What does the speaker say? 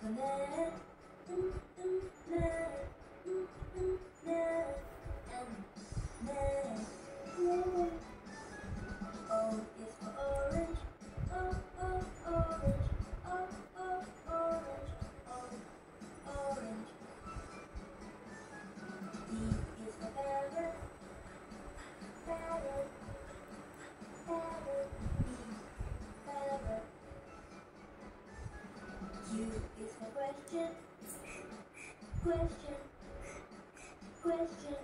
저는 Question. Question. Question.